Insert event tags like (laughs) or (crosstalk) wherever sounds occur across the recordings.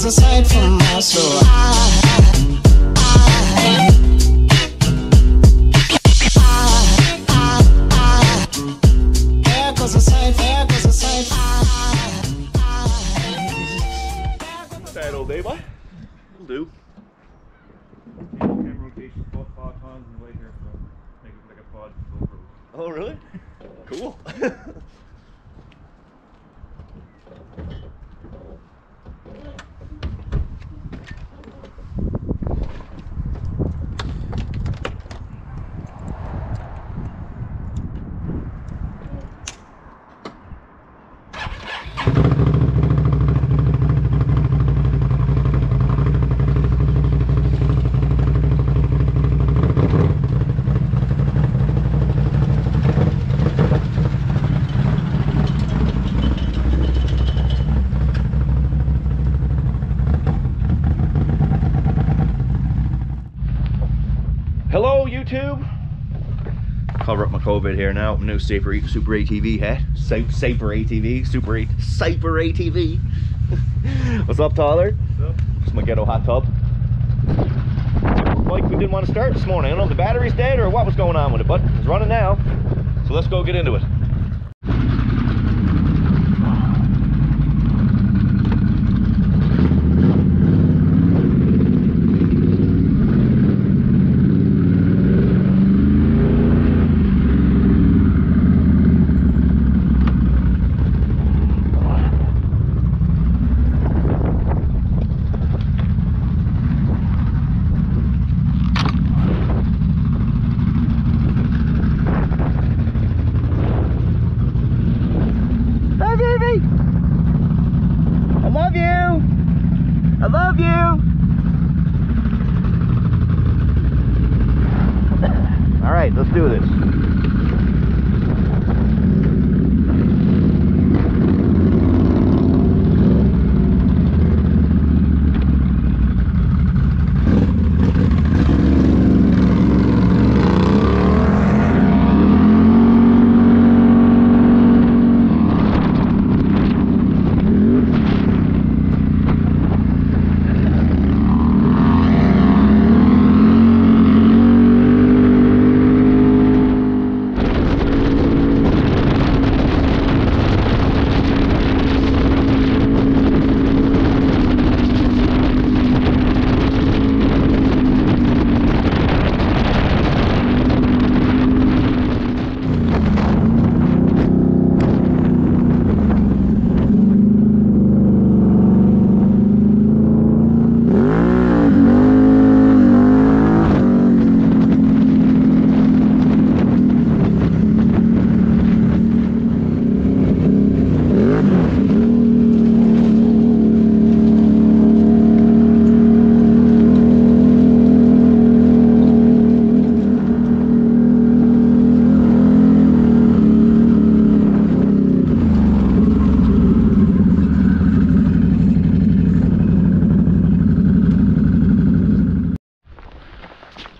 There goes a sight from my soul. There Up COVID here now. New Super Super ATV hat. Super, Super ATV. Super A- eh? Super ATV. (laughs) What's up, Tyler? So, It's my ghetto hot tub. Like we didn't want to start this morning. I don't know if the battery's dead or what was going on with it, but it's running now. So let's go get into it.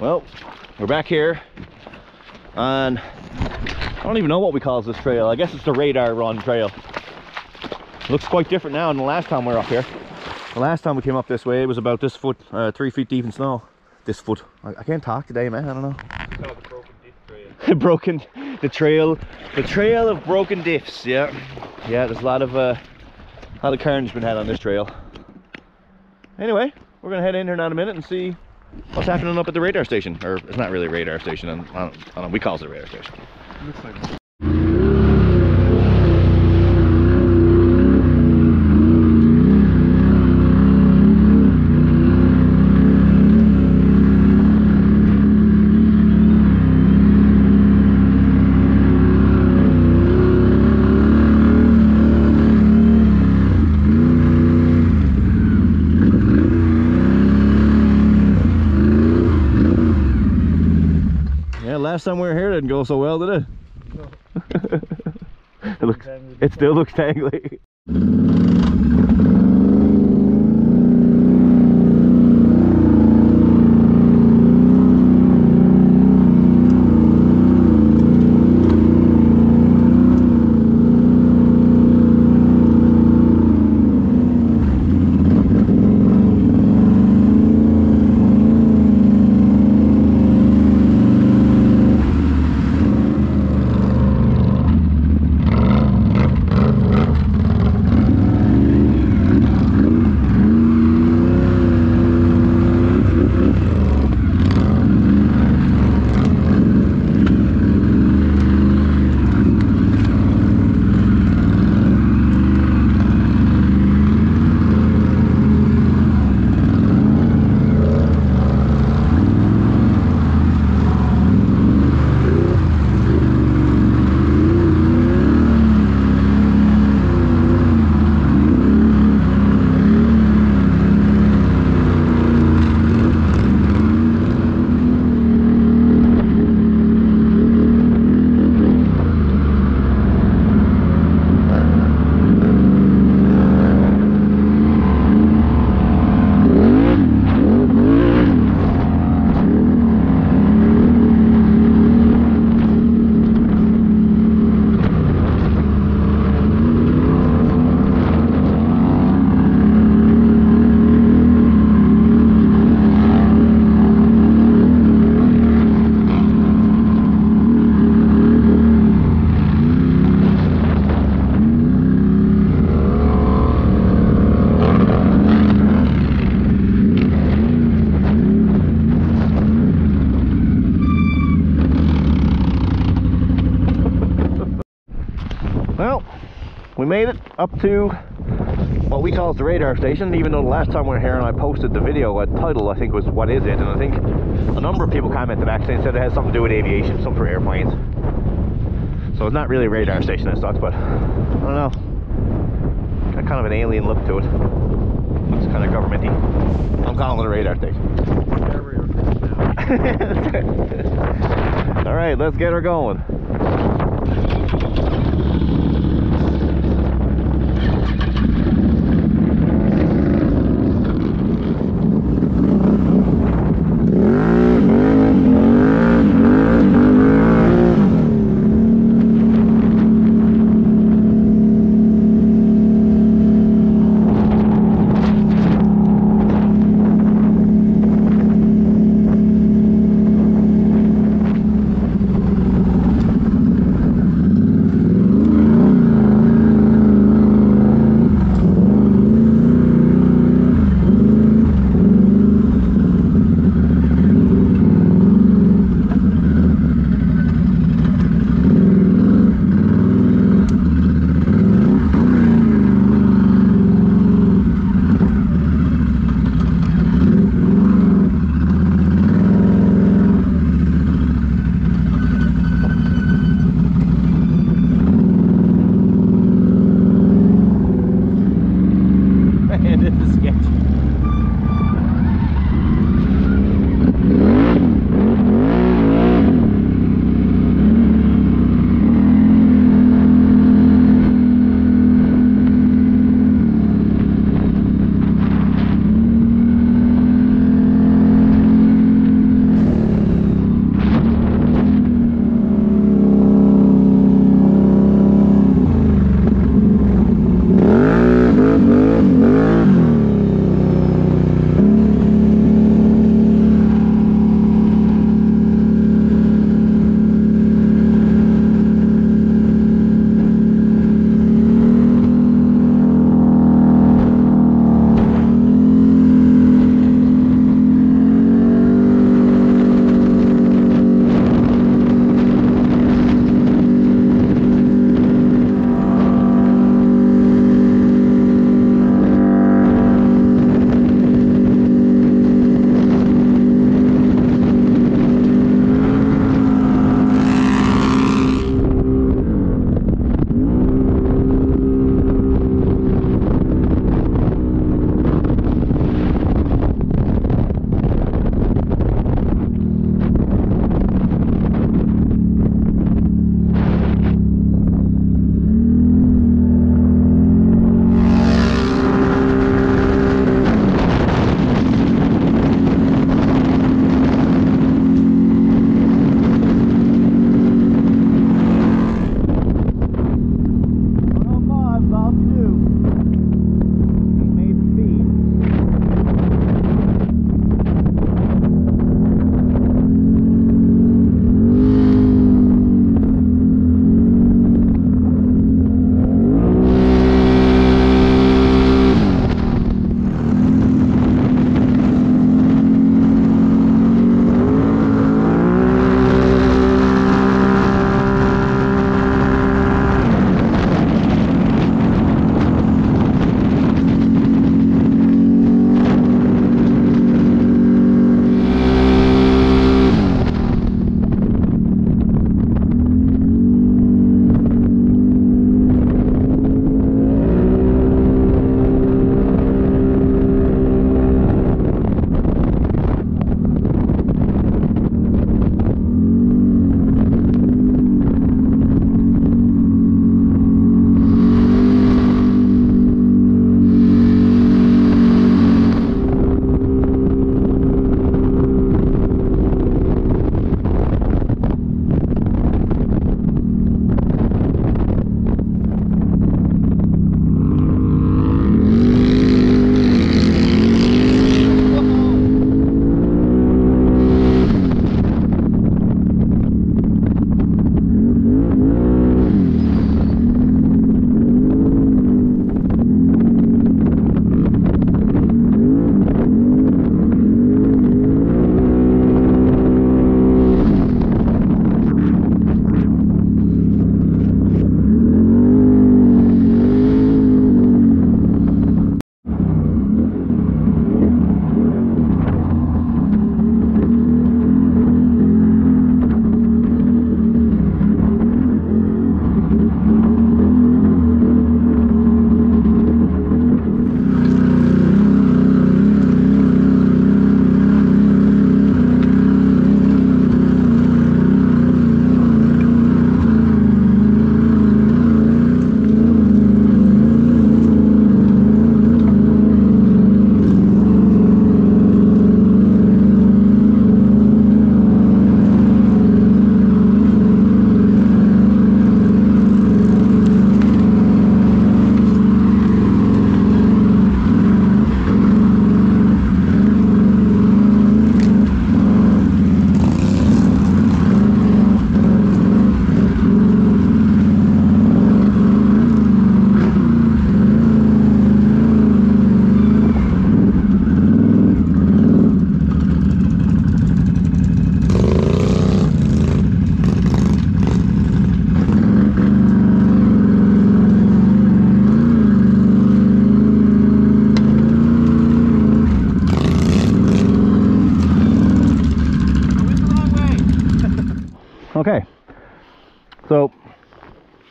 Well, we're back here and I don't even know what we call this trail. I guess it's the radar run trail. Looks quite different now than the last time we were up here. The last time we came up this way, it was about this foot, uh, three feet deep in snow. This foot. I, I can't talk today, man. I don't know. the (laughs) broken, the trail, the trail of broken diffs. Yeah, yeah. There's a lot of, uh, a lot of carnage been had on this trail. Anyway, we're gonna head in here in a minute and see what's happening up at the radar station. Or it's not really a radar station, I don't, know, we call it a radar station. Looks like Yeah, last time we were here it didn't go so well, did it? (laughs) It looks. It still looks tangly. Made it up to what we call the radar station, even though the last time we were here and I posted the video, a title I think was What Is It? And I think a number of people commented actually and said it has something to do with aviation, something for airplanes. So it's not really a radar station as such, but I don't know. Got kind of an alien look to it. Looks kind of governmenty. I'm calling it a radar station. (laughs) All right, let's get her going. (laughs) second is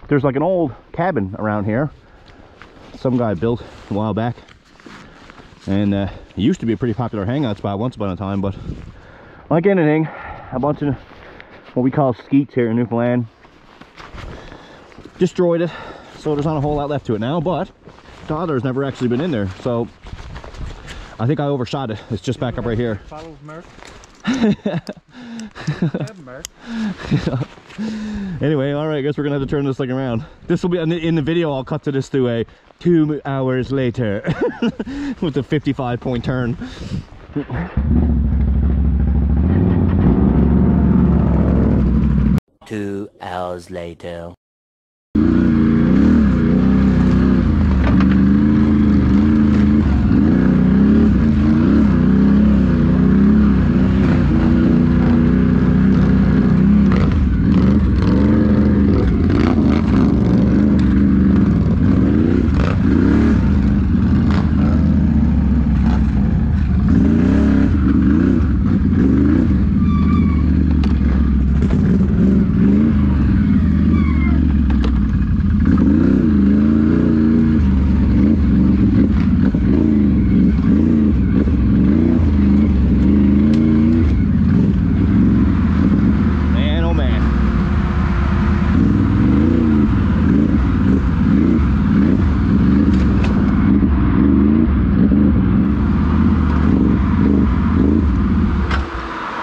there's like an old cabin around here. Some guy built a while back. And uh, it used to be a pretty popular hangout spot once upon a time, but like anything, a bunch of what we call skeets here in Newfoundland destroyed it. So there's not a whole lot left to it now, but Tyler's never actually been in there. So I think I overshot it. It's just back up right here. Follow Mark. yeah, Mark. (laughs) Anyway, all right, I guess we're gonna have to turn this thing around. This will be in the, video. I'll cut to this to a two hours later (laughs) with a 55 point turn. Two hours later. Man, oh man.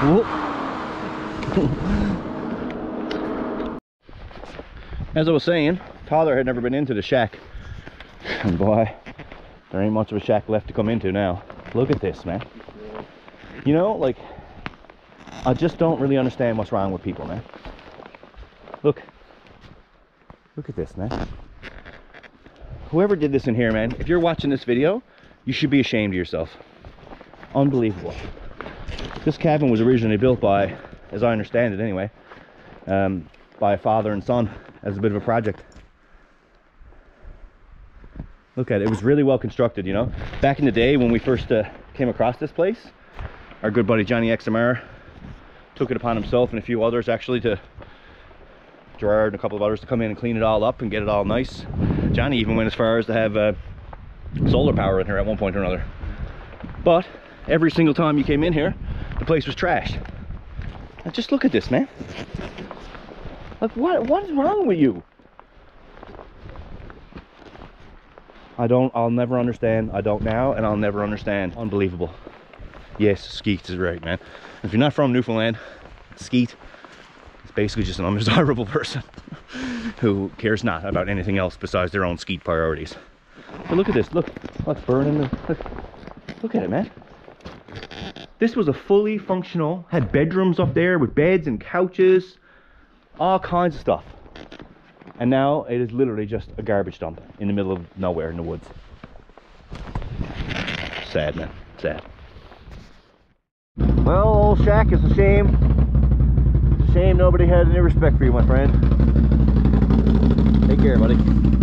Whoop. As I was saying, Tyler had never been into the shack. And boy, there ain't much of a shack left to come into now. Look at this, man. You know, like, I just don't really understand what's wrong with people, man. Look. Look at this, man. Whoever did this in here, man, if you're watching this video, you should be ashamed of yourself. Unbelievable. This cabin was originally built by, as I understand it anyway, um, by a father and son as a bit of a project. Look at it, it was really well constructed, you know. Back in the day when we first uh, came across this place, our good buddy Johnny XMR took it upon himself and a few others actually to Gerard and a couple of others to come in and clean it all up and get it all nice. Johnny even went as far as to have uh, solar power in here at one point or another. But every single time you came in here, the place was trashed. Now just look at this, man. Like what what is wrong with you? I don't I'll never understand. I don't now and I'll never understand. Unbelievable. Yes, Skeet is right, man. If you're not from Newfoundland, Skeet is basically just an (laughs) undesirable person (laughs) who cares not about anything else besides their own Skeet priorities. But look at this, look, look, burning the, look, look at it, man. This was a fully functional, had bedrooms up there with beds and couches, all kinds of stuff. And now it is literally just a garbage dump in the middle of nowhere in the woods. Sad, man, sad. Well, old shack is a shame. It's a shame nobody had any respect for you, my friend. Take care, buddy.